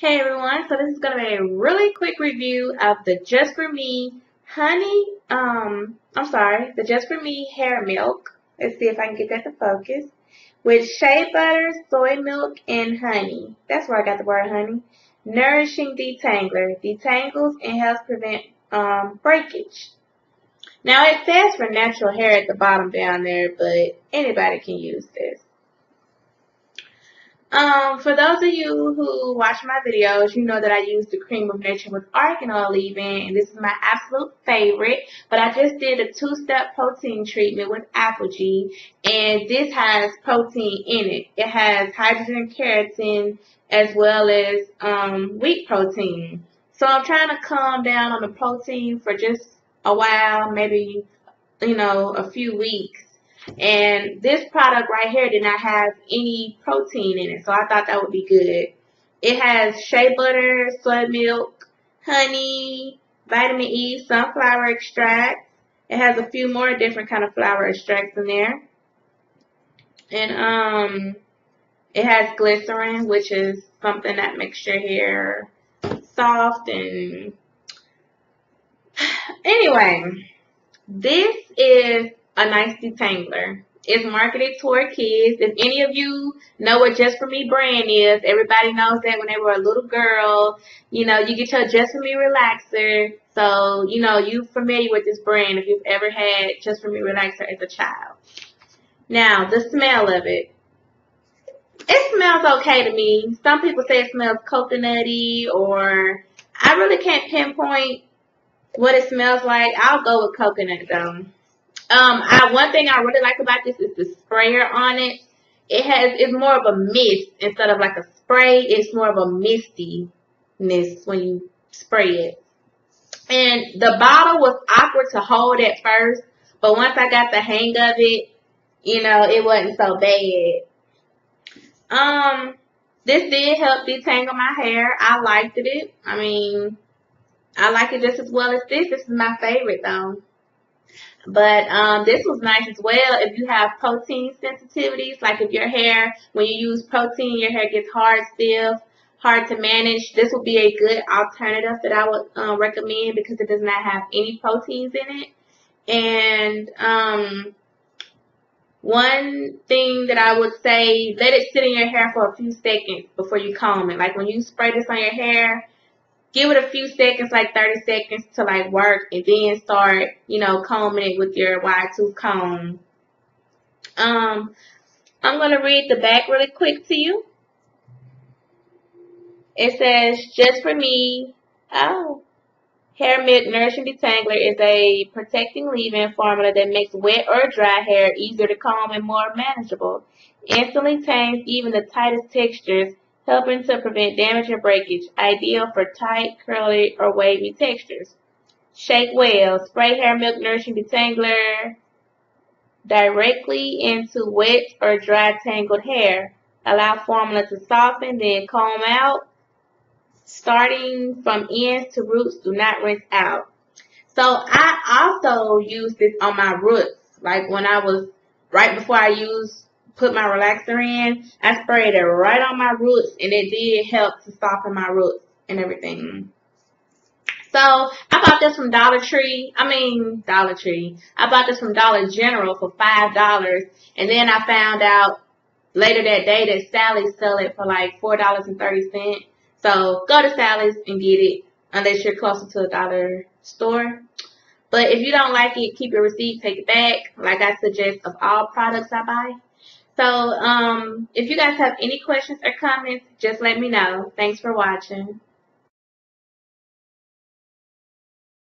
Hey everyone, so this is going to be a really quick review of the Just For Me Honey, um, I'm sorry, the Just For Me Hair Milk. Let's see if I can get that to focus. With shea butter, soy milk, and honey. That's where I got the word honey. Nourishing Detangler. Detangles and helps prevent um, breakage. Now it says for natural hair at the bottom down there, but anybody can use this. Um, for those of you who watch my videos, you know that I use the Creme of Nature with argan oil leave-in, and this is my absolute favorite. But I just did a two-step protein treatment with ApHogee, and this has protein in it. It has hydrogen keratin as well as um, wheat protein. So I'm trying to calm down on the protein for just a while, maybe, you know, a few weeks and this product right here did not have any protein in it, so I thought that would be good. It has shea butter, soy milk, honey, vitamin E, sunflower extract. It has a few more different kind of flower extracts in there. And um, it has glycerin, which is something that makes your hair soft and anyway, this is a nice detangler. It's marketed toward kids. If any of you know what Just For Me brand is, everybody knows that when they were a little girl, you know, you get your Just For Me relaxer. So, you know, you familiar with this brand if you've ever had Just For Me relaxer as a child. Now, the smell of it. It smells okay to me. Some people say it smells coconutty or I really can't pinpoint what it smells like. I'll go with coconut though. Um, I one thing I really like about this is the sprayer on it. It has it's more of a mist instead of like a spray. It's more of a mistiness when you spray it. And the bottle was awkward to hold at first, but once I got the hang of it, you know, it wasn't so bad. Um, this did help detangle my hair. I liked it. I mean, I like it just as well as this. This is my favorite though. But um, this was nice as well if you have protein sensitivities, like if your hair, when you use protein, your hair gets hard, stiff, hard to manage. This would be a good alternative that I would uh, recommend because it does not have any proteins in it. And um, one thing that I would say, let it sit in your hair for a few seconds before you comb it. Like when you spray this on your hair, give it a few seconds, like 30 seconds to like work and then start, you know, combing it with your wide tooth comb. Um, I'm going to read the back really quick to you. It says, just for me, oh, Hair Milk Nourishing Detangler is a protecting leave-in formula that makes wet or dry hair easier to comb and more manageable. Instantly tames even the tightest textures helping to prevent damage and breakage, ideal for tight, curly, or wavy textures. Shake well. Spray hair milk nourishing detangler directly into wet or dry tangled hair. Allow formula to soften, then comb out. Starting from ends to roots, do not rinse out. So I also use this on my roots. Like when I was, right before I used put my relaxer in, I sprayed it right on my roots and it did help to soften my roots and everything. So I bought this from Dollar Tree. I mean Dollar Tree. I bought this from Dollar General for five dollars, and then I found out later that day that Sally's sell it for like four dollars and thirty cents. So go to Sally's and get it unless you're closer to a dollar store. But if you don't like it, keep your receipt, take it back. Like I suggest of all products I buy. So um, if you guys have any questions or comments, just let me know. Thanks for watching.